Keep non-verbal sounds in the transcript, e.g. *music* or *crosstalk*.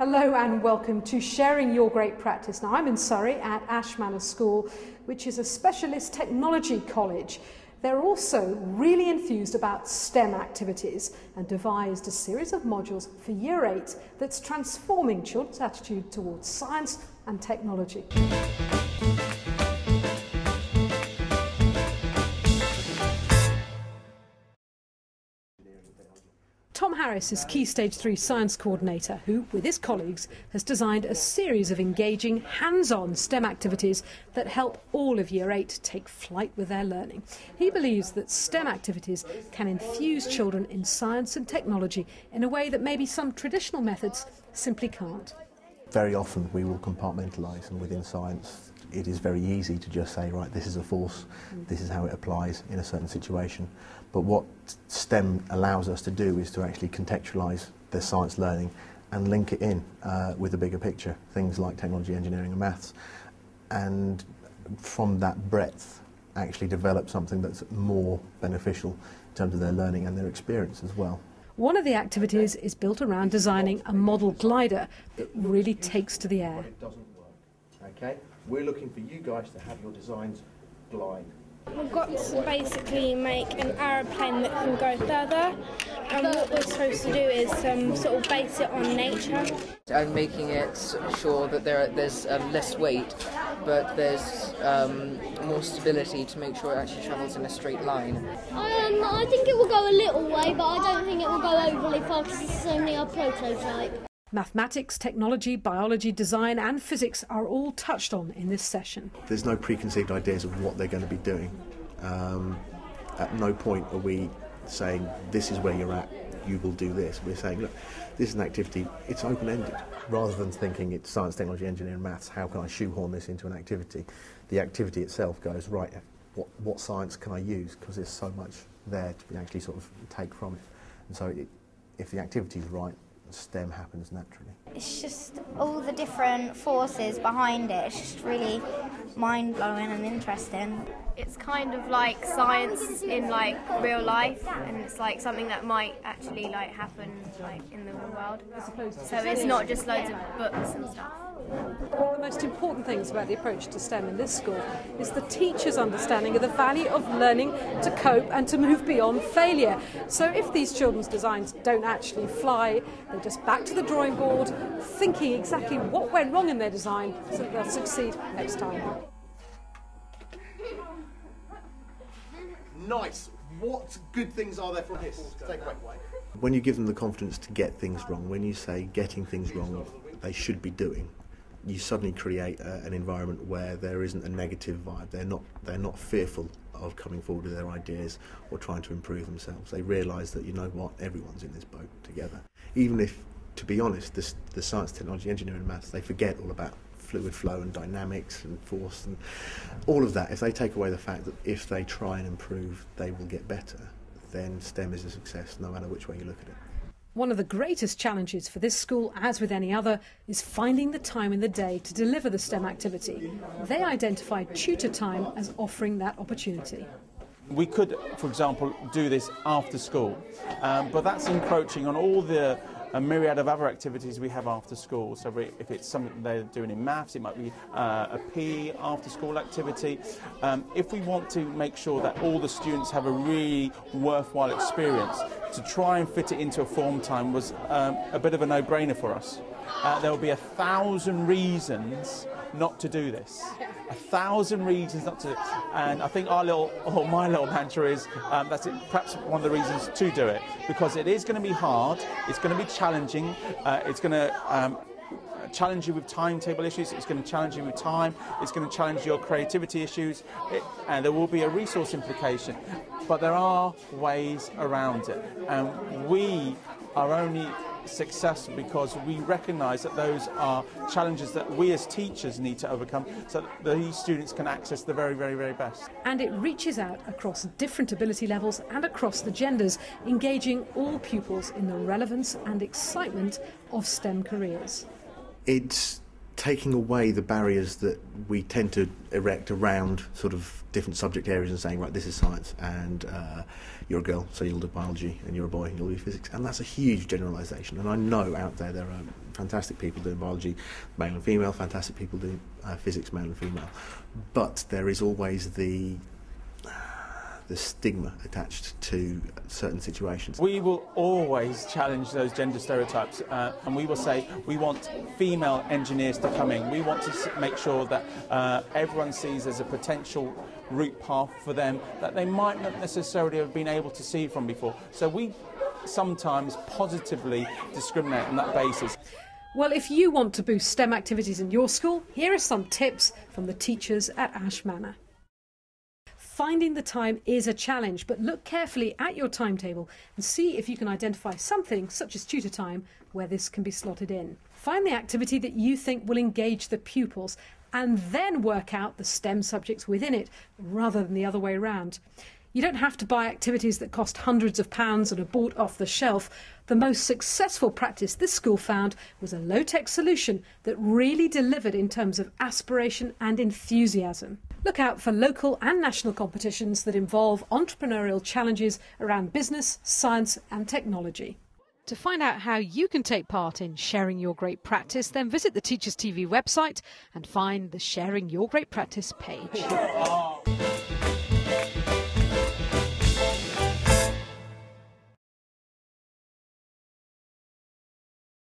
Hello and welcome to Sharing Your Great Practice. Now, I'm in Surrey at Ash Manor School, which is a specialist technology college. They're also really enthused about STEM activities and devised a series of modules for Year 8 that's transforming children's attitude towards science and technology. Tom Harris is Key Stage 3 Science Coordinator, who, with his colleagues, has designed a series of engaging, hands on STEM activities that help all of Year 8 take flight with their learning. He believes that STEM activities can infuse children in science and technology in a way that maybe some traditional methods simply can't. Very often we will compartmentalise, and within science, it is very easy to just say, right, this is a force, this is how it applies in a certain situation. But what STEM allows us to do is to actually contextualise the science learning and link it in uh, with a bigger picture, things like technology, engineering and maths. And from that breadth, actually develop something that's more beneficial in terms of their learning and their experience as well. One of the activities is built around designing a model glider that really takes to the air. It doesn't work. Okay? We're looking for you guys to have your designs glide. We've got to basically make an aeroplane that can go further, and what we're supposed to do is um, sort of base it on nature. And making it sure that there, there's um, less weight, but there's um, more stability to make sure it actually travels in a straight line. Um, I think it will go a little way, but I don't think it will go overly far because it's only a prototype. Mathematics, technology, biology, design, and physics are all touched on in this session. There's no preconceived ideas of what they're going to be doing. Um, at no point are we saying, this is where you're at, you will do this. We're saying, look, this is an activity, it's open ended. Rather than thinking it's science, technology, engineering, maths, how can I shoehorn this into an activity? The activity itself goes, right, what, what science can I use? Because there's so much there to actually sort of take from it. And so it, if the activity is right, STEM happens naturally. It's just all the different forces behind it. It's just really mind blowing and interesting. It's kind of like science in like real life, and it's like something that might actually like happen like in the real world. So it's not just loads of books and stuff. One of the most important things about the approach to STEM in this school is the teacher's understanding of the value of learning to cope and to move beyond failure. So if these children's designs don't actually fly, they're just back to the drawing board, thinking exactly what went wrong in their design so that they'll succeed next time. Nice. What good things are there from this? Take away. When you give them the confidence to get things wrong, when you say getting things wrong they should be doing, you suddenly create a, an environment where there isn't a negative vibe. They're not they're not fearful of coming forward with their ideas or trying to improve themselves. They realise that you know what, everyone's in this boat together. Even if, to be honest, the, the science, technology, engineering, maths, they forget all about fluid flow and dynamics and force and all of that. If they take away the fact that if they try and improve, they will get better, then STEM is a success no matter which way you look at it. One of the greatest challenges for this school, as with any other, is finding the time in the day to deliver the STEM activity. They identified tutor time as offering that opportunity. We could, for example, do this after school, um, but that's encroaching on all the a myriad of other activities we have after school. So if it's something they're doing in maths, it might be uh, after school activity. Um, if we want to make sure that all the students have a really worthwhile experience, to try and fit it into a form time was um, a bit of a no-brainer for us. Uh, there will be a thousand reasons not to do this. A thousand reasons not to, and I think our little, *laughs* or my little mantra is um, that's it, perhaps one of the reasons to do it because it is going to be hard, it's going to be challenging, uh, it's going to um, challenge you with timetable issues, it's going to challenge you with time, it's going to challenge your creativity issues, it, and there will be a resource implication. But there are ways around it, and we are only successful because we recognise that those are challenges that we as teachers need to overcome so that these students can access the very, very, very best. And it reaches out across different ability levels and across the genders, engaging all pupils in the relevance and excitement of STEM careers. It's taking away the barriers that we tend to erect around sort of different subject areas and saying, right, this is science, and uh, you're a girl, so you'll do biology, and you're a boy, and you'll do physics. And that's a huge generalisation. And I know out there there are fantastic people doing biology, male and female, fantastic people doing uh, physics, male and female. But there is always the the stigma attached to certain situations. We will always challenge those gender stereotypes uh, and we will say we want female engineers to come in. We want to make sure that uh, everyone sees as a potential route path for them that they might not necessarily have been able to see from before. So we sometimes positively discriminate on that basis. Well, if you want to boost STEM activities in your school, here are some tips from the teachers at Ash Manor. Finding the time is a challenge, but look carefully at your timetable and see if you can identify something, such as tutor time, where this can be slotted in. Find the activity that you think will engage the pupils and then work out the STEM subjects within it rather than the other way around. You don't have to buy activities that cost hundreds of pounds and are bought off the shelf. The most successful practice this school found was a low tech solution that really delivered in terms of aspiration and enthusiasm. Look out for local and national competitions that involve entrepreneurial challenges around business, science, and technology. To find out how you can take part in sharing your great practice, then visit the Teachers TV website and find the Sharing Your Great Practice page. *laughs*